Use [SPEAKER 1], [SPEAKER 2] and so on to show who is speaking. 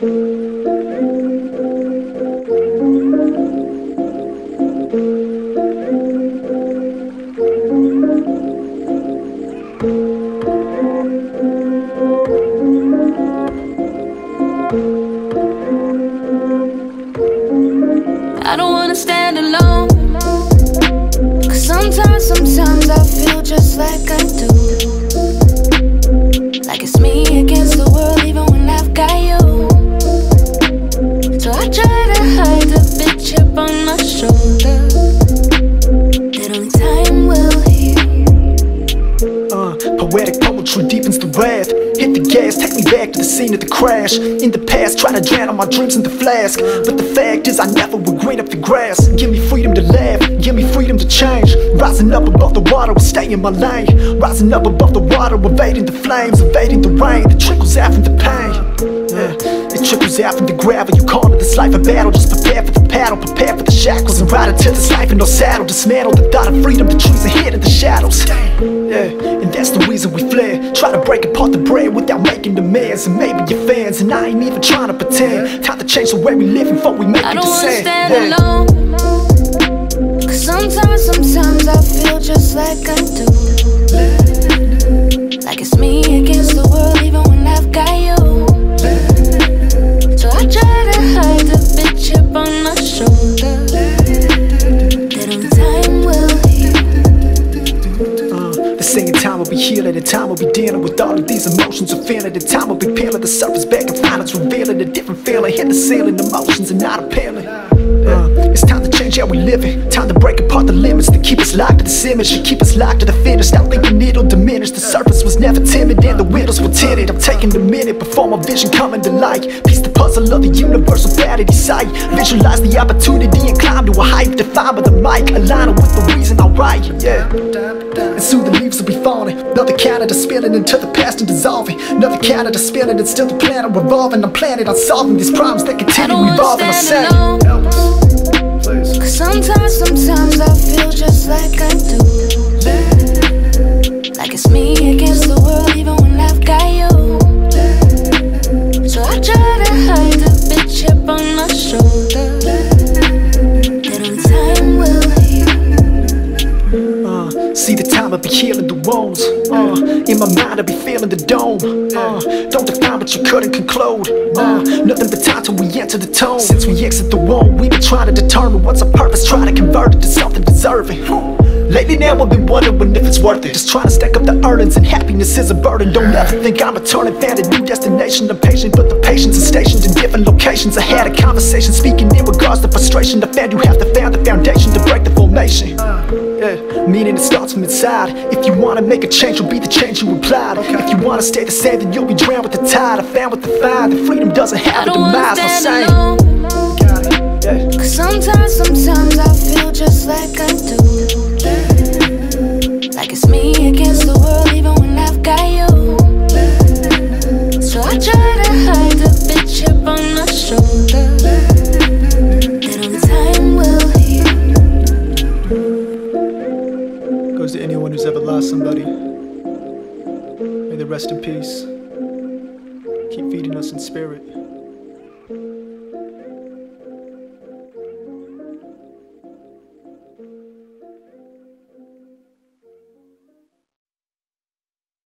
[SPEAKER 1] I don't wanna stand alone. Cause sometimes, sometimes I feel just like I do.
[SPEAKER 2] Gas, take me back to the scene of the crash. In the past, try to drown all my dreams in the flask. But the fact is, I never will green up the grass. Give me freedom to laugh, give me freedom to change. Rising up above the water, will stay in my lane. Rising up above the water, evading the flames, evading the rain that trickles out from the pain. It out from the gravel. You call it this life a battle. Just prepare for the paddle, prepare for the shackles, and ride into this life in no saddle. Dismantle the thought of freedom. The trees are hid in the shadows. Yeah, and that's the reason we flare. Try to break apart the bread without making demands. And maybe you're fans, and I ain't even trying to pretend. Time to change the way we live before we make
[SPEAKER 1] I
[SPEAKER 2] a
[SPEAKER 1] don't wanna stand alone. Cause sometimes, sometimes I feel just like I do. Will
[SPEAKER 2] be dealing with all of these emotions and feeling. The time I'll be peeling the surface back and find it's revealing a different feeling. Hit the ceiling, emotions are not appealing. Uh, it's time to change how we live it. Time to break apart the limits that keep us locked to this image, to keep us locked to the finish. Stop thinking it'll diminish. The surface was never timid, and the windows were tinted. I'm taking a minute before my vision coming to light. Piece the puzzle of the universal vanity sight. Visualize the opportunity and climb to a height defined by the mic. Align it with the reason I write. Yeah. And soon the leaves will be falling. Another Canada spinning into the past and dissolving. Another Canada spinning and still the planet revolving. I'm planning on solving these problems that continue evolving. I'm
[SPEAKER 1] sometimes, sometimes I feel just like I do. Like it's me against
[SPEAKER 2] see the time I be healing the wounds. Uh, in my mind I'll be feeling the dome. Uh, don't define but you couldn't conclude. Uh, nothing but time till we enter the tone. Since we exit the womb, We've been trying to determine what's our purpose, trying to convert it to something deserving. Lately now I've been wondering if it's worth it Just trying to stack up the earnings and happiness is a burden Don't ever think I'm a turning found a new destination I'm patient but the patience is stationed in different locations I had a conversation speaking in regards to frustration I found you have to found the foundation to break the yeah. Meaning it starts from inside. If you wanna make a change, you'll be the change you implied If you wanna stay the same, then you'll be drowned with the tide. I found with the find that freedom doesn't have a
[SPEAKER 1] don't wanna
[SPEAKER 2] demise. I'm saying.
[SPEAKER 1] alone.
[SPEAKER 2] Got it, yeah.
[SPEAKER 1] Cause sometimes, sometimes
[SPEAKER 2] who's ever lost somebody. May they rest in peace. Keep feeding us in spirit.